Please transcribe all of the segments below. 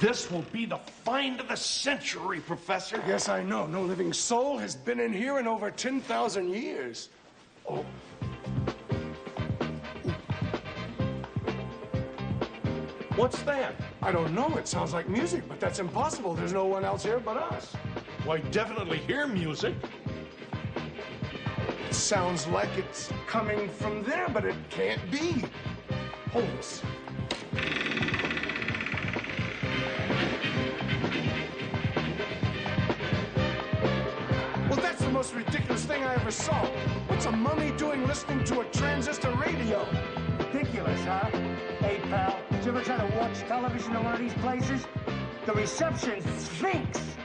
This will be the find of the century, Professor. Yes, I know. No living soul has been in here in over 10,000 years. Oh. What's that? I don't know. It sounds like music, but that's impossible. There's no one else here but us. Well, I definitely hear music. It sounds like it's coming from there, but it can't be. Hold this. Most ridiculous thing I ever saw. What's a mummy doing listening to a transistor radio? Ridiculous, huh? Hey, pal, did you ever try to watch television in one of these places? The reception stinks.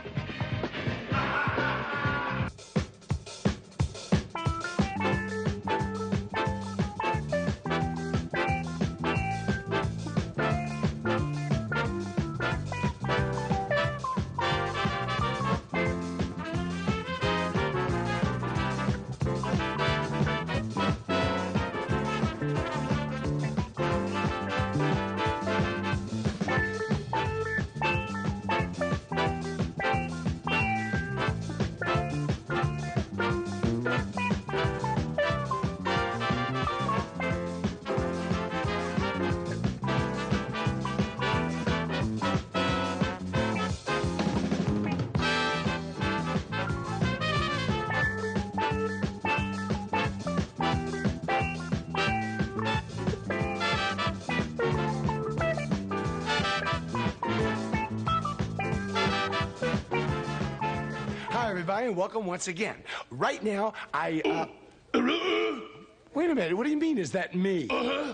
Everybody, and welcome once again. Right now, I. Uh... Wait a minute. What do you mean? Is that me?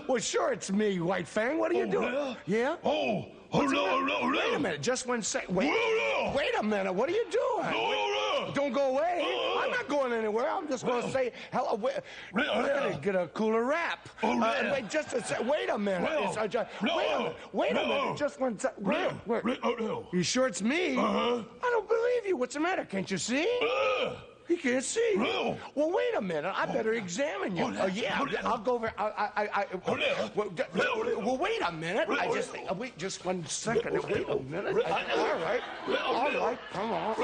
Well, sure, it's me, White Fang. What are you doing? Yeah. Oh, What's the hello, matter? hello, Wait a minute. Just one sec. Wait. Wait a minute. What are you doing? Don't go away. Uh. I'm not going anywhere. I'm just going to say hello. Wait, we're going to get a cooler wrap. Oh, Uh, wait, just a sec. Wait a minute. Uh. Wait a minute. Wait a minute. Just one sec. Hello. Where? Hello. You sure it's me? Uh-huh. I don't believe you. What's the matter? Can't you see? Uh, He can't see. No. Well, wait a minute. I better examine you. Oh, yeah. I'll go over. I, I, I, I, well, d- Hold on. well, wait a minute. I just on. Wait, just one second. Wait a minute. All right. All right. Come on.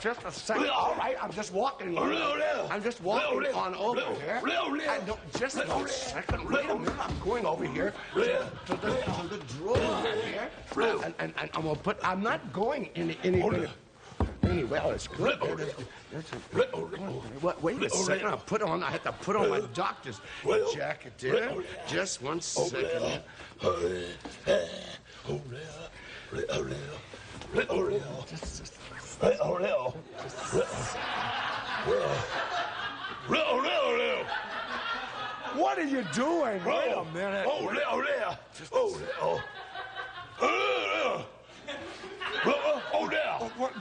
Just a second. All right. I'm just walking. I'm just walking on over here. I don't, just one second. Wait a minute. I'm going over here to, to the, to the drawer here. And, and, and I'm gonna put. I'm not going any any. Any on. any well, it's good. Hold. There's- there's a- what, wait a second. I put on. I had to put on my doctor's jacket there. Just one Oh, second. Oh. Oh. Oh. Oh. Oh. Oh. What are you doing? Wait a Oh, minute. Oh, oh. Oh. Oh, yeah. Oh, oh, yeah. What?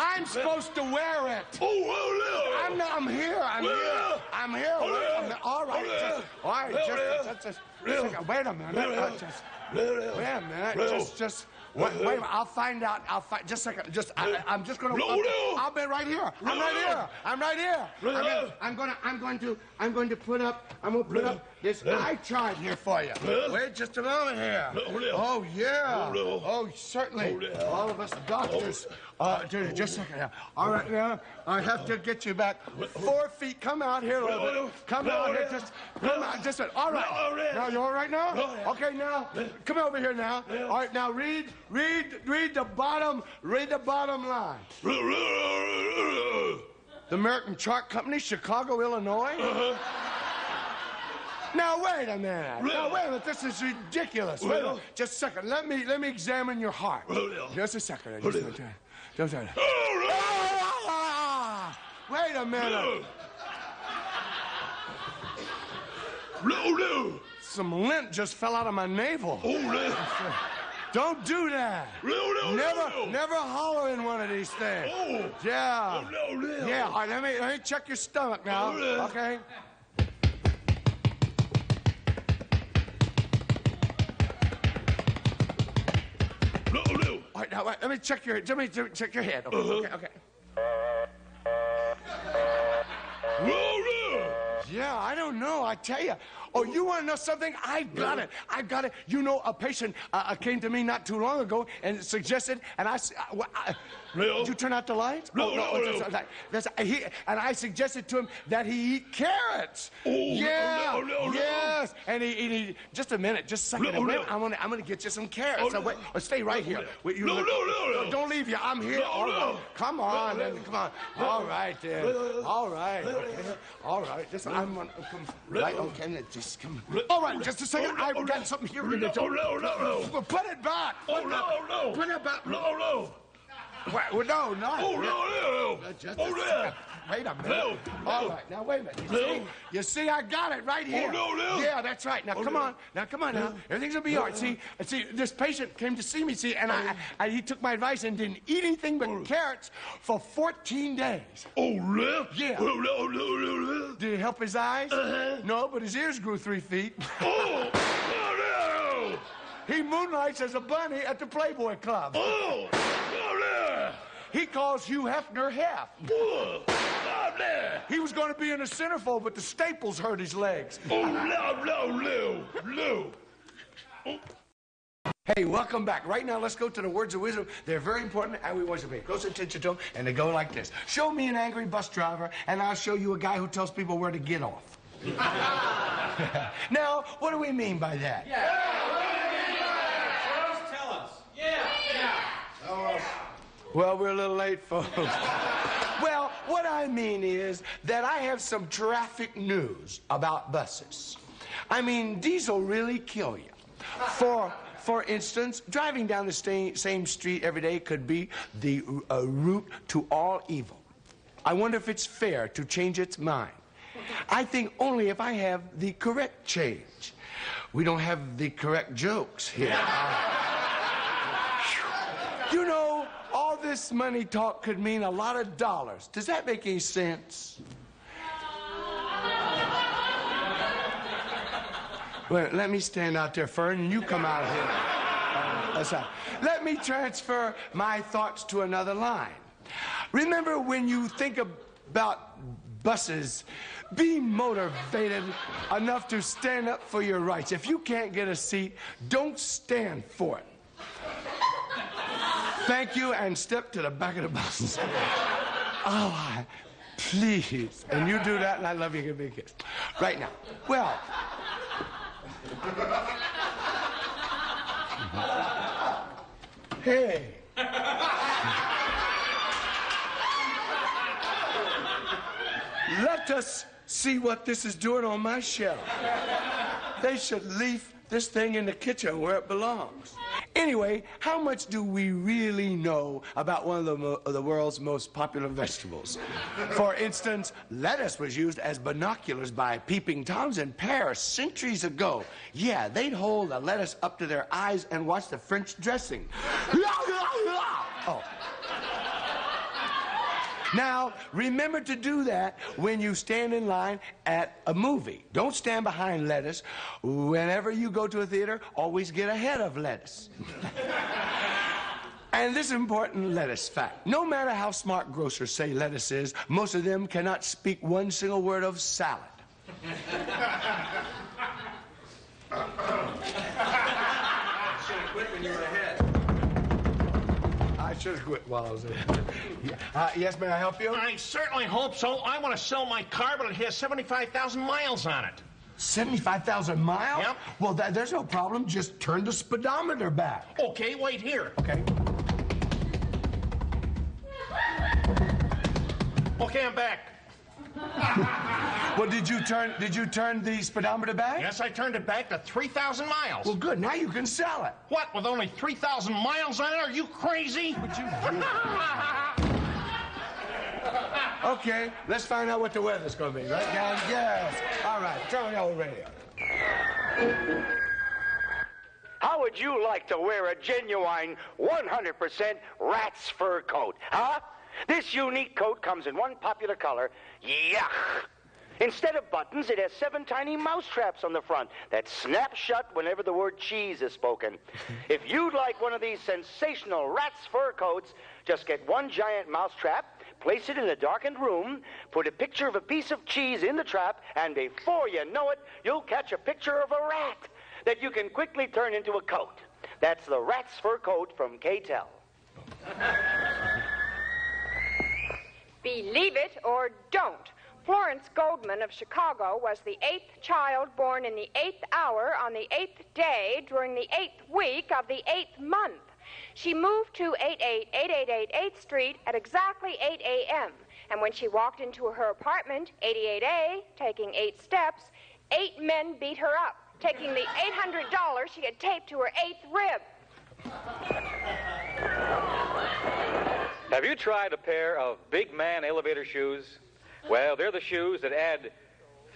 I'm supposed to wear it. Oh, yeah. I'm, not, I'm here. I'm Well, here. I'm here. well, Wait a minute. All right. well, Just, all right. well, Just, well, just, just, just, wait a minute. well, just, well, wait a minute. well, Just, just. Wait, wait a minute. I'll find out. I'll find. Just a second. Just. I, I'm just gonna. I'll. I'll be right here. I'm right here. I'm right here. I'm, gonna, I'm gonna. I'm going to. I'm going to put up. I'm gonna put up this eye chart here for you. Wait just a moment here. Oh yeah. Oh certainly. All of us doctors. Uh, ju- just a second now. All right now. I have to get you back four feet. Come out here a little bit. Come out here. Just come out. Just all right. No, no. Now you all right now? No, no. Okay now. Come over here now. All right now. Read. Read. Read the bottom. Read the bottom line. The American Chart Company, Chicago, Illinois. Now wait a minute. Now wait a minute. This is ridiculous. Wait a minute. Just a second. Let me let me examine your heart. Just a second. Just, a second. just a. Ah! Wait a minute. No, no. Some lint just fell out of my navel. Oh. Don't do that. No, no, Never, no. never holler in one of these things. Oh. Yeah. Oh, no, no. Yeah. All right, let me let me check your stomach now. Oh, no. Okay. All right, now let me check your let me check your head. Okay. Uh-huh. Okay. okay. No. Yeah, I don't know. I tell you. Oh, you want to know something? I've got it. I've got it. You know, a patient uh, uh, came to me not too long ago and suggested, and I, uh, I- Leo? Did you turn out the lights? No, Oh, no, that's- no. that's- that's- he, and I suggested to him that he eat carrots. Oh, yeah, no, no, no. yes. And he, and he, just a minute, just a second. No, no. I'm gonna, I'm gonna get you some carrots. Oh, So wait, oh, stay right here. Wait, you No, look- no, no, no. Don't leave you. I'm here. No, no. Come on, No, no. Come on. All right, then. All right. Okay. All right. Just, I'm gonna come. Right. Okay. Now, Just come. All right. Just a second. Oh, no, I've oh, got something here. in the No, no, oh, no, oh, no. Well, Put it back. Oh, no, no. Put it back. No, no. Well, no, no. Oh, no, no. Just a Oh, second. Wait a minute. No, All no. right, now wait a minute. You, No. see, you see, I got it right here. no, no. Yeah, that's right. Now Oh, come no. on. Now come on. Now everything's gonna be all right. See, see, this patient came to see me. See, and I, I, he took my advice and didn't eat anything but carrots for 14 days. Oh, no. Yeah. Oh, no, no, no, no. Did it help his eyes? Uh-huh. No, but his ears grew three feet. Oh, oh, no. he moonlights as a bunny at the Playboy Club. no. Oh, oh, He calls Hugh Hefner Hef. Oh, oh, no. He was going to be in a centerfold, but the staples hurt his legs. Oh, no, no, no, no. Hey, welcome back. Right now, let's go to the words of wisdom. They're very important, and we want you to pay close attention to them, and they go like this. Show me an angry bus driver, and I'll show you a guy who tells people where to get off. now, what do we mean by that? Tell us. Yeah. Well, we're a little late, folks. what I mean is that I have some traffic news about buses. I mean, diesel really kill you. For for instance, driving down the same street every day could be the uh, route to all evil. I wonder if it's fair to change its mind. I think only if I have the correct change. We don't have the correct jokes here. You know, all this money talk could mean a lot of dollars. Does that make any sense? Well, let me stand out there, Fern, and you come out here. Uh. Let me transfer my thoughts to another line. Remember when you think about buses, be motivated enough to stand up for your rights. If you can't get a seat, don't stand for it. Thank you, and step to the back of the bus. Oh, I, please. And you do that, and I love you. Give me a kiss. Right now. Well. Hey. Let us see what this is doing on my shelf. They should leave this thing in the kitchen where it belongs. Anyway, how much do we really know about one of the, mo- the world's most popular vegetables? For instance, lettuce was used as binoculars by peeping toms in Paris centuries ago. Yeah, they'd hold a lettuce up to their eyes and watch the French dressing. Oh. Now, remember to do that when you stand in line at a movie. Don't stand behind lettuce. Whenever you go to a theater, always get ahead of lettuce. and this important lettuce fact no matter how smart grocers say lettuce is, most of them cannot speak one single word of salad. Should have quit while I was there. Yeah. Uh, yes, may I help you? I certainly hope so. I want to sell my car, but it has 75,000 miles on it. 75,000 miles? Yep. Well, that, there's no problem. Just turn the speedometer back. Okay, wait here. Okay. Okay, I'm back. Well, did you turn did you turn the speedometer back? Yes, I turned it back to 3,000 miles. Well, good. Now you can sell it. what, with only 3,000 miles on it? Are you crazy? Would you? okay, let's find out what the weather's going to be, right, guys? Yes. All right, turn on the old radio. How would you like to wear a genuine 100% rat's fur coat, huh? This unique coat comes in one popular color, yuck. Instead of buttons, it has seven tiny mouse traps on the front that snap shut whenever the word cheese is spoken. If you'd like one of these sensational rat's fur coats, just get one giant mouse trap, place it in a darkened room, put a picture of a piece of cheese in the trap, and before you know it, you'll catch a picture of a rat that you can quickly turn into a coat. That's the rat's fur coat from K-Tel. Believe it or don't. Florence Goldman of Chicago was the eighth child born in the eighth hour on the eighth day during the eighth week of the eighth month. She moved to 88888 8th Street at exactly 8 a.m. And when she walked into her apartment, 88A, taking eight steps, eight men beat her up, taking the $800 she had taped to her eighth rib. Have you tried a pair of big man elevator shoes? Well, they're the shoes that add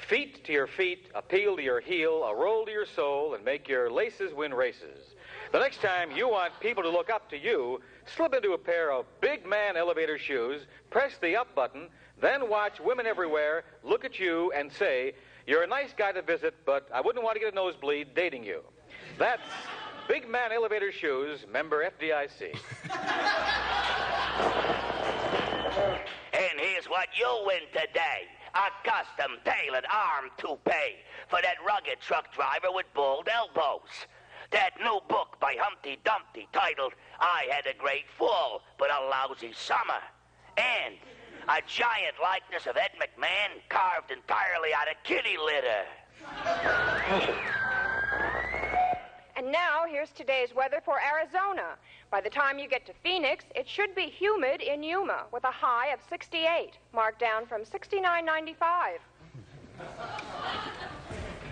feet to your feet, appeal to your heel, a roll to your soul, and make your laces win races. The next time you want people to look up to you, slip into a pair of big man elevator shoes, press the up button, then watch women everywhere look at you and say, You're a nice guy to visit, but I wouldn't want to get a nosebleed dating you. That's Big Man Elevator Shoes, member FDIC. What you'll win today. A custom tailored arm toupee for that rugged truck driver with bald elbows. That new book by Humpty Dumpty titled I Had a Great Fall but a Lousy Summer. And a giant likeness of Ed McMahon carved entirely out of kitty litter. And now, here's today's weather for Arizona. By the time you get to Phoenix, it should be humid in Yuma with a high of 68, marked down from 69.95.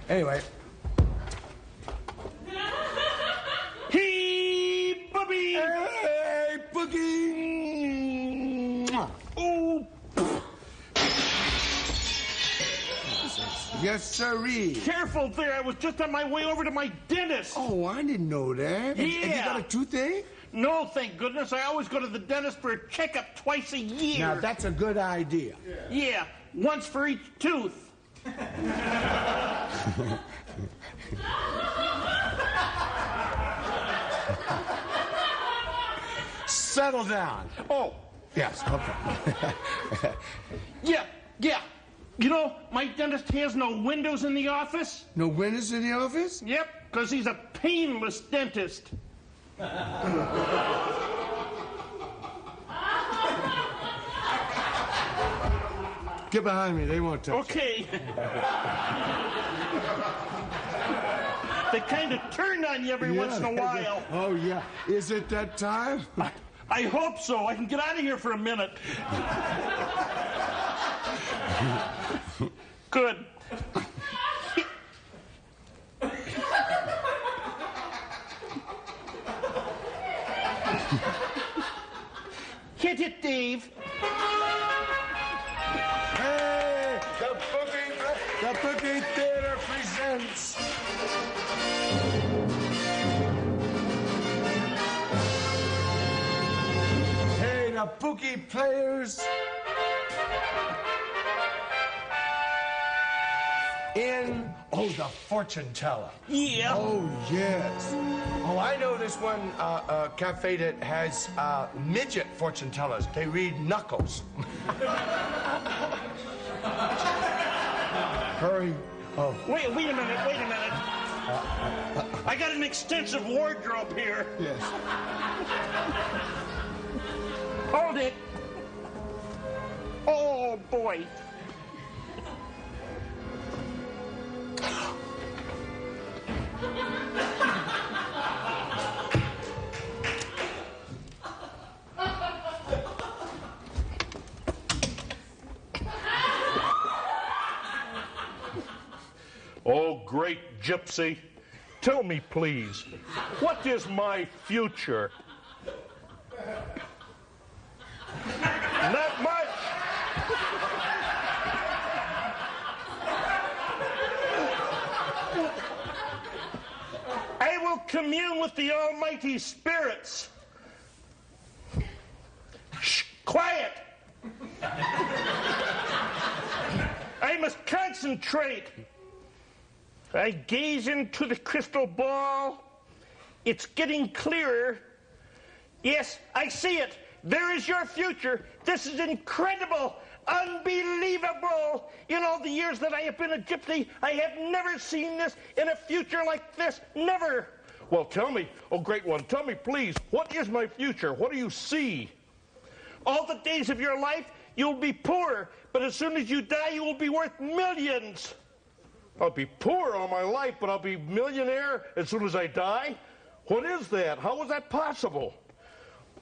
Anyway, Hey, Bubby! hey, Boogie! Oh, Yes, sirree. careful there. I was just on my way over to my dentist. Oh, I didn't know that. And- And you got a toothache? Eh? No, thank goodness. I always go to the dentist for a checkup twice a year. Now, that's a good idea. Yeah, once for each tooth. Settle down. Oh, Yes, okay. yeah, yeah. You know, my dentist has no windows in the office. no windows in the office? Yep, because he's a painless dentist. Get behind me. They won't touch Okay. they kind of turn on you every you. once in a while. Oh, yeah. Is it that time? I hope so. I can get out of here for a minute. Good. Hit it, Dave. Hey, the Boogie, the Boogie Theater presents. Hey, the Boogie Players. Oh, the fortune teller. Yeah. Oh, yes. Oh, I know this one uh, uh, cafe that has uh, midget fortune tellers. They read knuckles. Hurry. Oh, Wait, wait a minute, wait a minute. I got an extensive wardrobe here. yes. Hold it. Oh, boy. Gypsy. Tell me, please, what is my future? Not much. I will commune with the almighty spirits. Shh, quiet. I must concentrate. I gaze into the crystal ball. It's getting clearer. Yes, I see it. there is your future. This is incredible, unbelievable. In all the years that I have been a gypsy, I have never seen this in a future like this. Never. Well, tell me, oh great one, tell me please, what is my future? What do you see? All the days of your life, you'll be poor, but as soon as you die, you will be worth millions. I'll be poor all my life, but I'll be millionaire as soon as I die? What is that? How is that possible?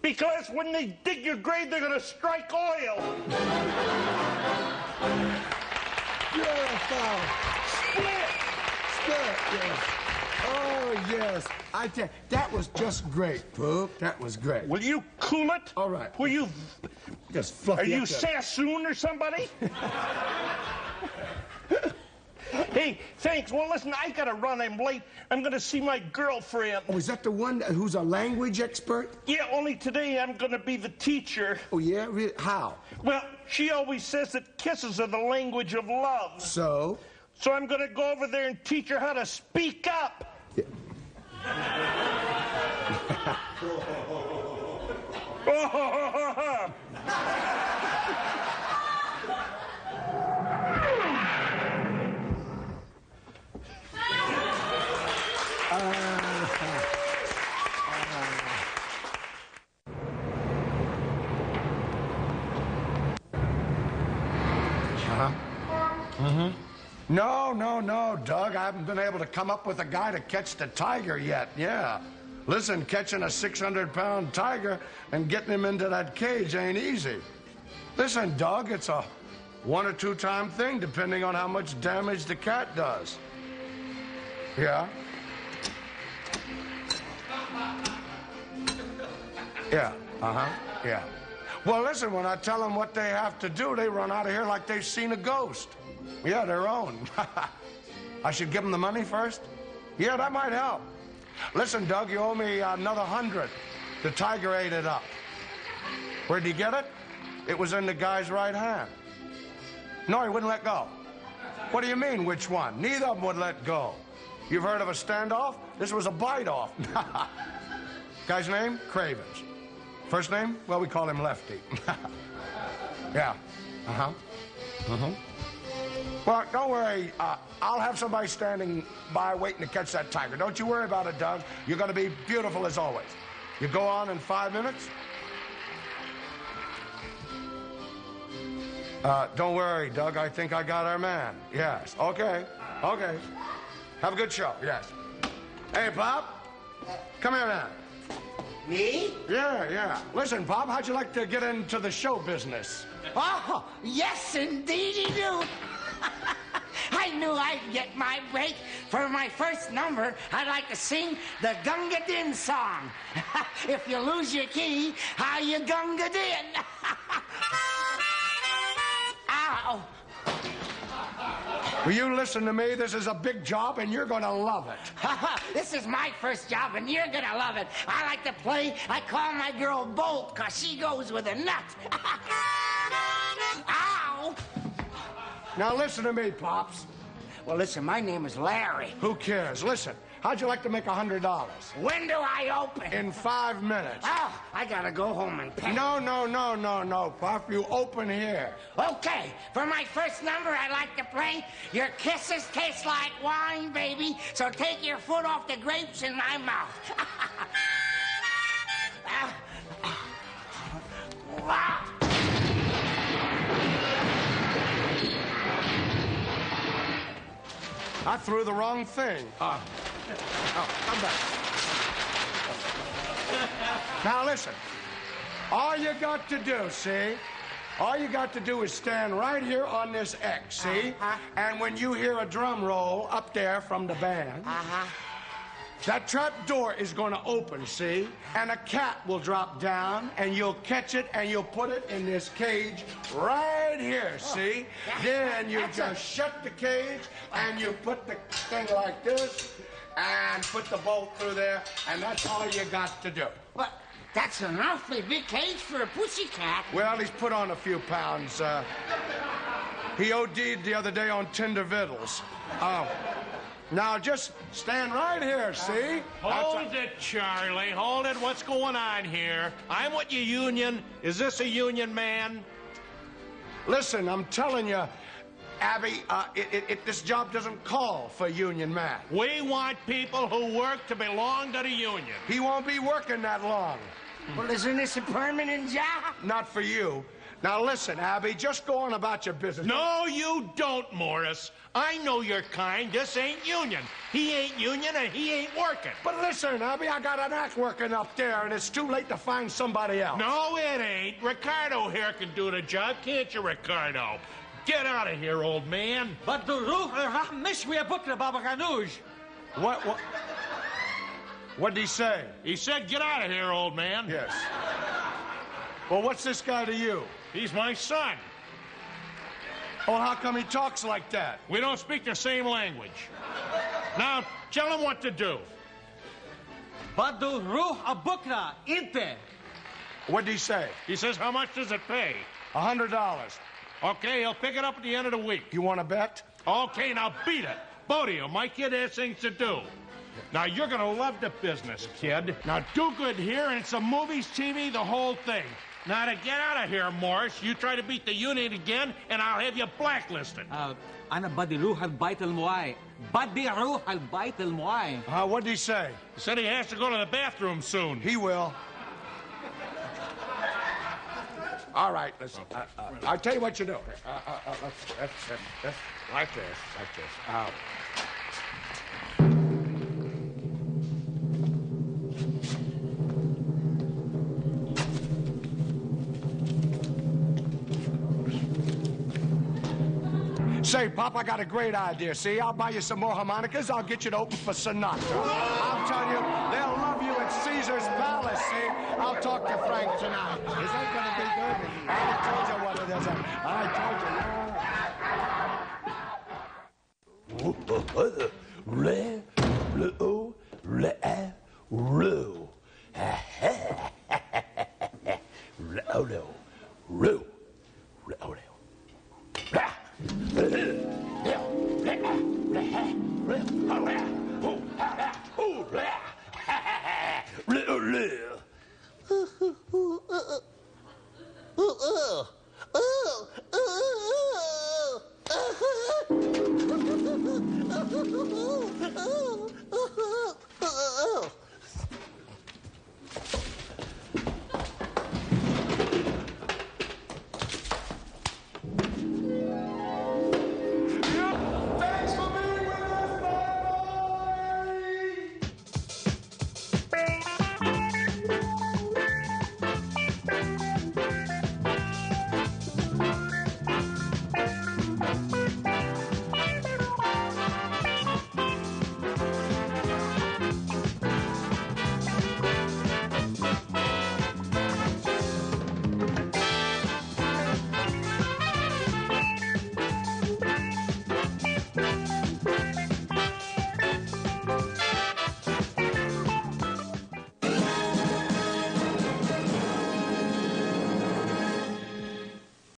Because when they dig your grave, they're going to strike oil. Yeah, uh, pal. Split! Yes. Oh, yes. I tell that was just great, Poop. That was great. Will you cool it? All right. Will you? Just fluff Are you. Sassoon or somebody? hey, thanks. Well, listen, I gotta run. I'm late. I'm gonna see my girlfriend. Oh, is that the one who's a language expert? Yeah, only today I'm gonna be the teacher. Oh, yeah? Really? How? Well, she always says that kisses are the language of love. So? So I'm gonna go over there and teach her how to speak up. Oh, No, no, no, Doug. I haven't been able to come up with a guy to catch the tiger yet. Yeah. Listen, catching a 600 pound tiger and getting him into that cage ain't easy. Listen, Doug, it's a one or two time thing depending on how much damage the cat does. Yeah? Yeah, uh huh, yeah. Well, listen, when I tell them what they have to do, they run out of here like they've seen a ghost. Yeah, their own. I should give them the money first? Yeah, that might help. Listen, Doug, you owe me another hundred. The tiger ate it up. Where'd he get it? It was in the guy's right hand. No, he wouldn't let go. What do you mean, which one? Neither of them would let go. You've heard of a standoff? This was a bite off. Guy's name? Cravens. First name? Well, we call him Lefty. yeah. Uh huh. Uh huh. Well, don't worry. Uh, I'll have somebody standing by waiting to catch that tiger. Don't you worry about it, Doug. You're going to be beautiful as always. You go on in five minutes? Uh, don't worry, Doug. I think I got our man. Yes. Okay. Okay. Have a good show. Yes. Hey, Pop. Come here now. Me? Yeah, yeah. Listen, Bob, how'd you like to get into the show business? Oh, yes, indeed you do. I knew I'd get my break. For my first number, I'd like to sing the Gunga Din song. if you lose your key, how you Gunga Din? Ow. Will you listen to me? This is a big job, and you're going to love it. this is my first job, and you're gonna love it. I like to play. I call my girl Bolt, cause she goes with a nut. Ow! Now listen to me, Pops. Well, listen, my name is Larry. Who cares? Listen, how'd you like to make a hundred dollars? When do I open? In five minutes. Oh, I gotta go home and pay. No, no, no, no, no, Pop. You open here. Okay, for my first number, I'd like to play Your Kisses Taste Like Wine, baby, so take your foot off the grapes in my mouth. I threw the wrong thing. Uh, oh, come back. Now listen. All you got to do, see? All you got to do is stand right here on this X, see? Uh-huh. And when you hear a drum roll up there from the band, uh-huh. that trap door is going to open, see? And a cat will drop down, and you'll catch it, and you'll put it in this cage right here, oh. see? Then you just shut the cage, and you put the thing like this, and put the bolt through there, and that's all you got to do. But that's an awfully big cage for a pussycat. Well, he's put on a few pounds. Uh, he OD'd the other day on tender victuals. Oh. Now just stand right here, see? Hold it, Charlie. Hold it. What's going on here? I'm with your union. Is this a union man? Listen, I'm telling you, Abby, uh, it, it, it, this job doesn't call for union man. We want people who work to belong to the union. He won't be working that long. Well, isn't this a permanent job? Not for you. Now listen, Abby, just go on about your business. No, you don't, Morris. I know your kind. This ain't union. He ain't union and he ain't working. But listen, Abby, I got an act working up there, and it's too late to find somebody else. No, it ain't. Ricardo here can do the job, can't you, Ricardo? Get out of here, old man. But the roof uh, is we are Baba Ganoush. What what What did he say? He said, "Get out of here, old man." Yes. Well, what's this guy to you? He's my son. Oh, how come he talks like that? We don't speak the same language. Now, tell him what to do. Badu ruh abukra inte. What did he say? He says, how much does it pay? A hundred dollars. Okay, he'll pick it up at the end of the week. You want to bet? Okay, now beat it. Both of you. My kid has things to do. Now, you're going to love the business, kid. Now, do good here, and some movies, TV, the whole thing. Now, to get out of here, Morris, you try to beat the union again, and I'll have you blacklisted. Uh, أنا بدي روح البيت المواي. بدي روح البيت المواي. Uh, what'd he say? He said he has to go to the bathroom soon. He will. All right, listen. Uh, uh, I'll tell you what you do. Uh, uh, uh, like this, like this. Uh, Say, Pop, I got a great idea. See, I'll buy you some more harmonicas. I'll get you to open for Sinatra. I'm telling you, they'll love you at Caesar's Palace. See, I'll talk to Frank tonight. Is that going to be good? I told you what it is. I told you.